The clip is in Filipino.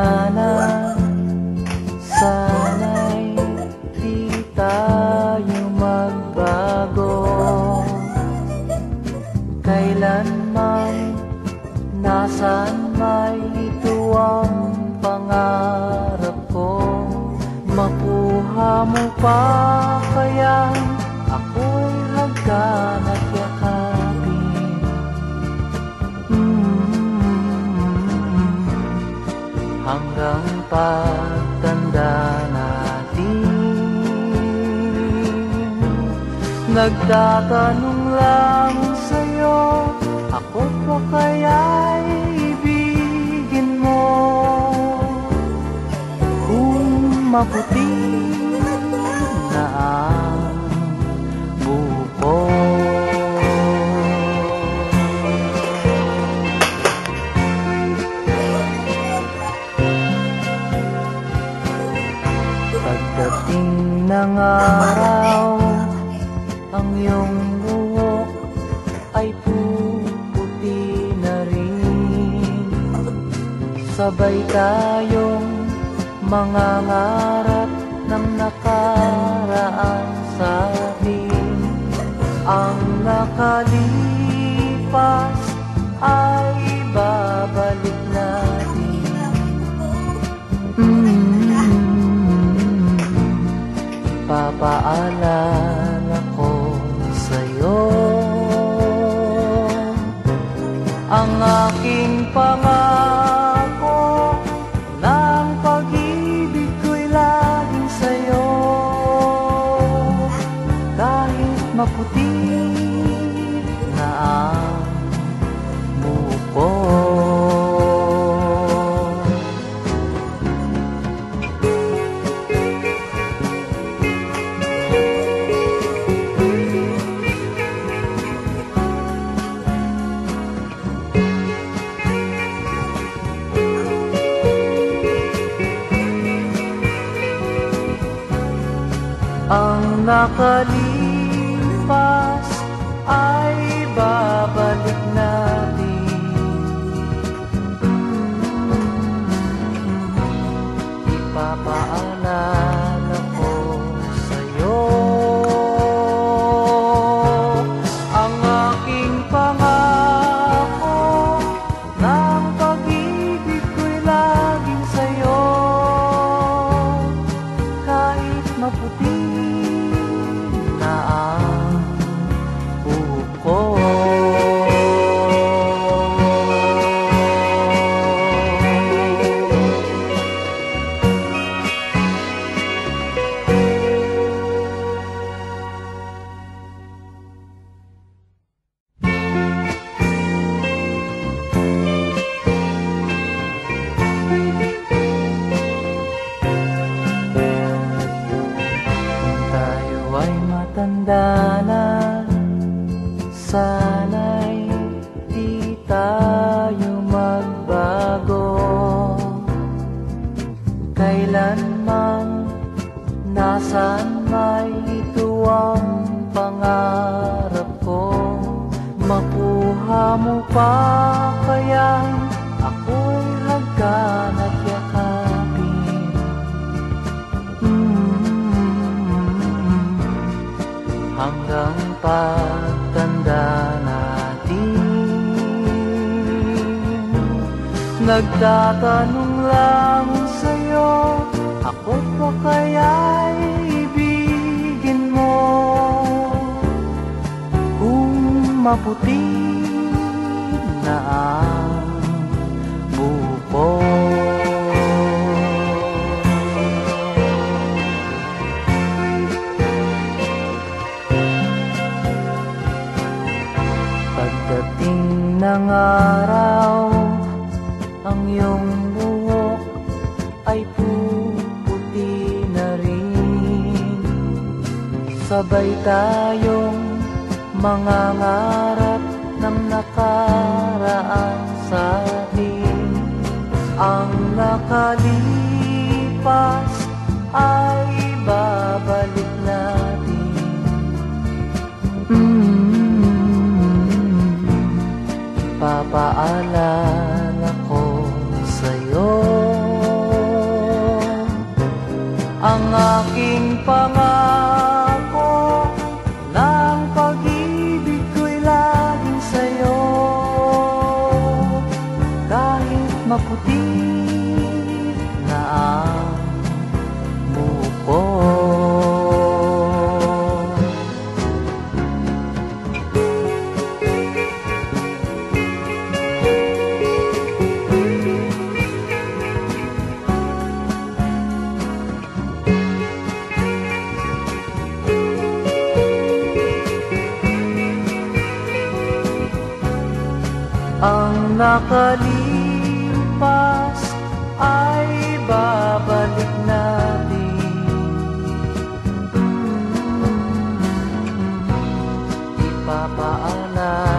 Sana Sana'y di tayo magbago. Kailanman Nasaan may ito ang pangarap ko? Makuha mo pa pagtanda natin. Nagtatanong lang sa'yo Ako pa kaya'y ibigin mo. Kung maputi Pagdating ng araw Ang iyong buhok ay puputi na rin. Sabay tayong mga ngarap ng nakaraan sa atin Ang nakalipas Ang aking pangako Ang nakalipas ay babalik natin. Ipapaalala Sana'y di tayo magbago. Kailanman nasan may ang pangarap ko? Makuha mo pa pagtanda natin. Nagtatanong lang sa'yo Ako pa kaya'y ibigin mo? Kung maputi na Pagdating ng araw Ang iyong buhok ay puputi na rin. Sabay tayong mga ngarap ng nakaraan sa atin. Ang nakalipas Ang aking pangako Ang nakalipas ay babalik natin. Ipapaalala